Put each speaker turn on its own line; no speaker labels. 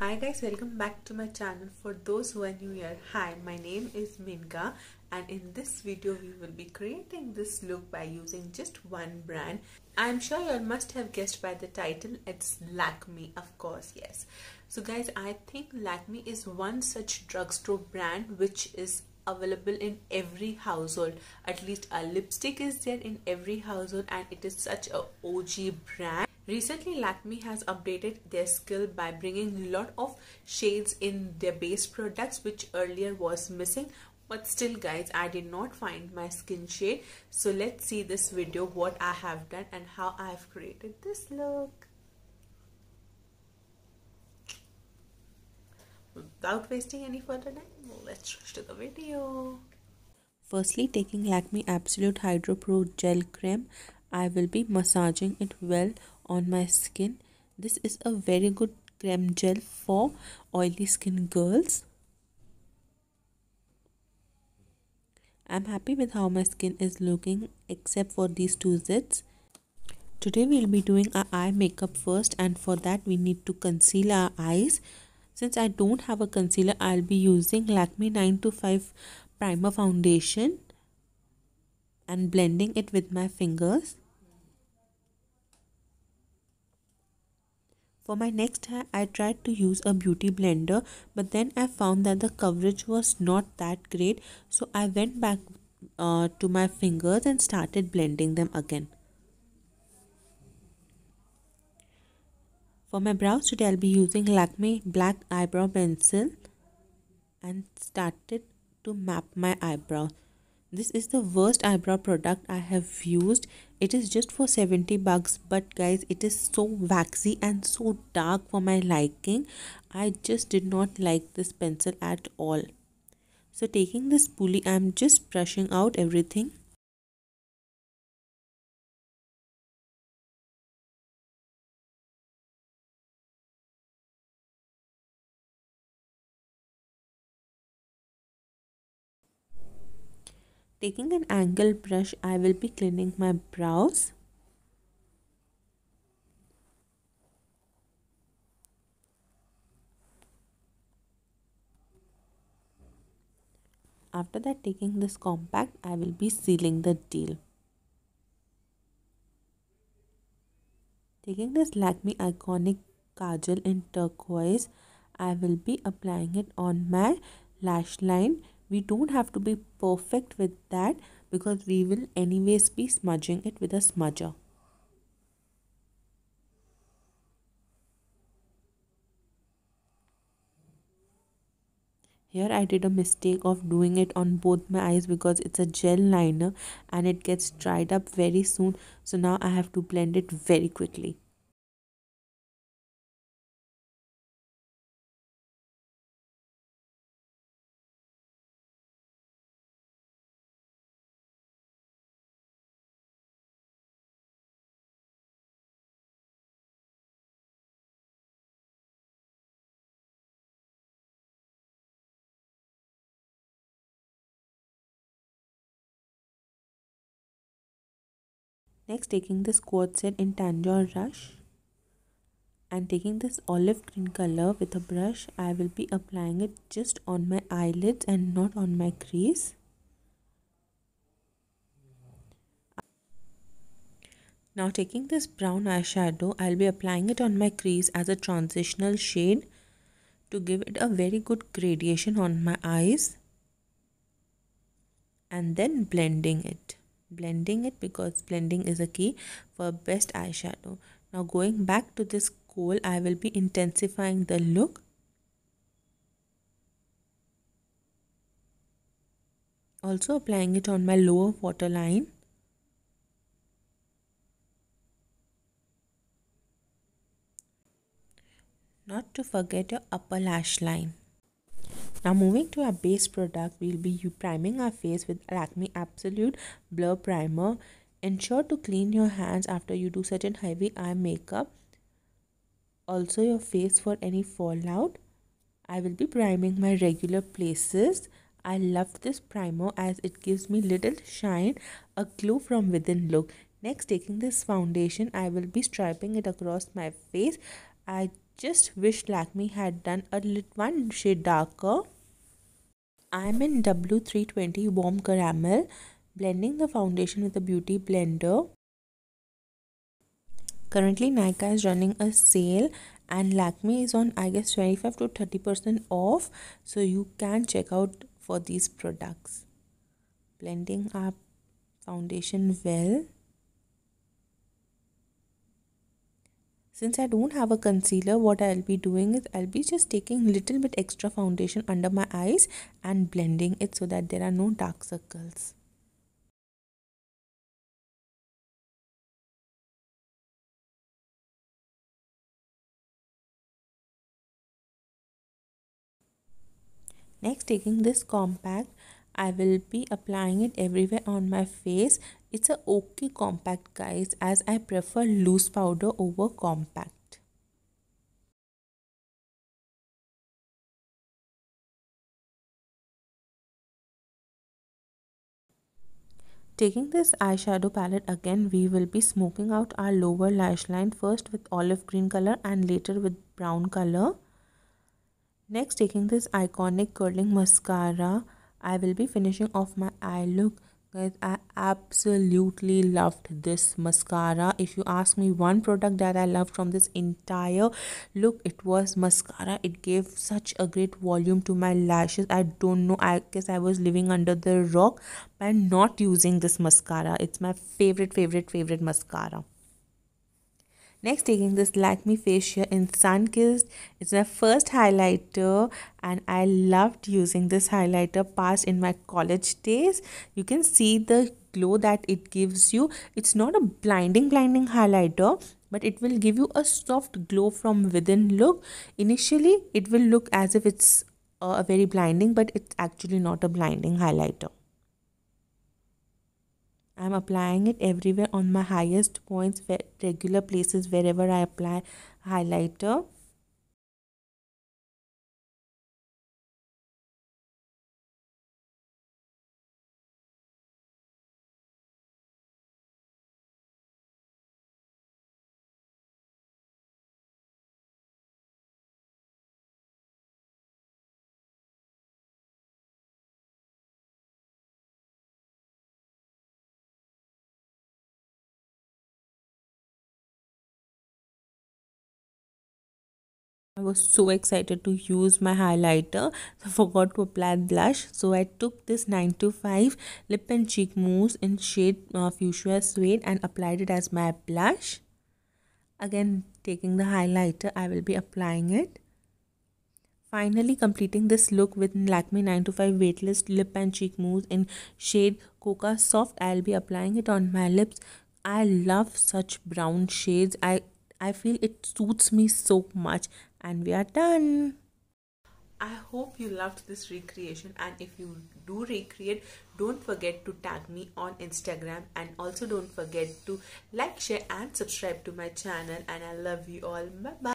Hi guys, welcome back to my channel. For those who are new here, hi, my name is Menka and in this video we will be creating this look by using just one brand. I'm sure you all must have guessed by the title, it's Lakme, of course, yes. So guys, I think Lakme is one such drugstore brand which is available in every household at least a lipstick is there in every household and it is such a OG brand Recently, Lakme has updated their skill by bringing a lot of shades in their base products which earlier was missing. But still guys, I did not find my skin shade. So let's see this video what I have done and how I have created this look. Without wasting any further time, let's rush to the video.
Firstly, taking Lakme Absolute Hydra Pro Gel Creme, I will be massaging it well on my skin. This is a very good creme gel for oily skin girls. I'm happy with how my skin is looking except for these two zits. Today we'll be doing our eye makeup first and for that we need to conceal our eyes. Since I don't have a concealer I'll be using Lakme 9 to 5 primer foundation and blending it with my fingers For my next hair, I tried to use a beauty blender, but then I found that the coverage was not that great. So I went back uh, to my fingers and started blending them again. For my brows today, I'll be using Lakme Black Eyebrow Pencil and started to map my eyebrows. This is the worst eyebrow product I have used. It is just for 70 bucks but guys it is so waxy and so dark for my liking. I just did not like this pencil at all. So taking this spoolie I am just brushing out everything Taking an angle brush, I will be cleaning my brows. After that taking this compact, I will be sealing the deal. Taking this Lakme Eyeconic Kajal in turquoise, I will be applying it on my lash line we don't have to be perfect with that because we will anyways be smudging it with a smudger. Here I did a mistake of doing it on both my eyes because it's a gel liner and it gets dried up very soon. So now I have to blend it very quickly Next taking this quartet in Tanjore Rush and taking this olive green color with a brush I will be applying it just on my eyelids and not on my crease. Now taking this brown eyeshadow I'll be applying it on my crease as a transitional shade to give it a very good gradation on my eyes and then blending it blending it because blending is a key for best eyeshadow. Now going back to this kohl i will be intensifying the look. Also applying it on my lower waterline. Not to forget your upper lash line now moving to our base product, we'll be priming our face with Lakme Absolute Blur Primer. Ensure to clean your hands after you do certain heavy eye makeup. Also your face for any fallout. I will be priming my regular places. I love this primer as it gives me little shine, a glow from within look. Next taking this foundation, I will be striping it across my face. I just wish Lakme had done a little one shade darker. I'm in W320 Warm Caramel, blending the foundation with a beauty blender. Currently Nykaa is running a sale and Lakme is on I guess 25 to 30% off so you can check out for these products. Blending our foundation well. Since I don't have a concealer, what I'll be doing is I'll be just taking a little bit extra foundation under my eyes and blending it so that there are no dark circles. Next taking this compact, I will be applying it everywhere on my face. It's a okay compact guys as I prefer loose powder over compact. Taking this eyeshadow palette again, we will be smoking out our lower lash line first with olive green color and later with brown color. Next taking this Eyeconic curling mascara, I will be finishing off my eye look. Guys, I absolutely loved this mascara. If you ask me one product that I loved from this entire look, it was mascara. It gave such a great volume to my lashes. I don't know, I guess I was living under the rock by not using this mascara. It's my favorite, favorite, favorite mascara. Next taking this Lakme Sheer in Sun Kissed. It's my first highlighter and I loved using this highlighter past in my college days. You can see the glow that it gives you. It's not a blinding blinding highlighter but it will give you a soft glow from within look. Initially it will look as if it's uh, a very blinding but it's actually not a blinding highlighter. I'm applying it everywhere on my highest points, regular places wherever I apply highlighter. I was so excited to use my highlighter. I forgot to apply blush. So I took this 9 to 5 lip and cheek mousse in shade uh, Fuchsia Suede and applied it as my blush. Again taking the highlighter I will be applying it. Finally completing this look with Lakme 9 to 5 Weightless Lip and Cheek Mousse in shade Cocoa Soft. I'll be applying it on my lips. I love such brown shades. I I feel it suits me so much. And we are done.
I hope you loved this recreation. And if you do recreate don't forget to tag me on Instagram. And also don't forget to like share and subscribe to my channel. And I love you all. Bye bye